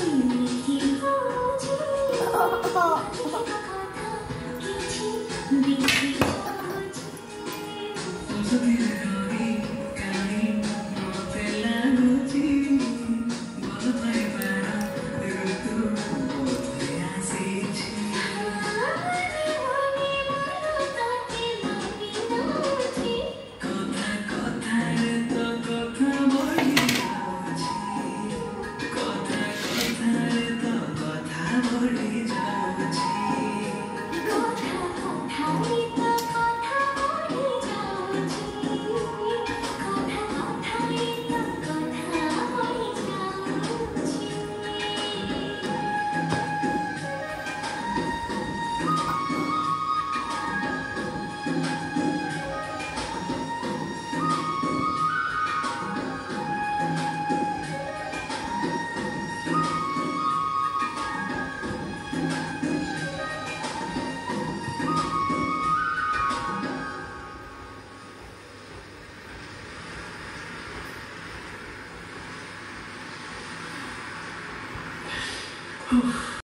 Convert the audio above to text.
你听 Whew.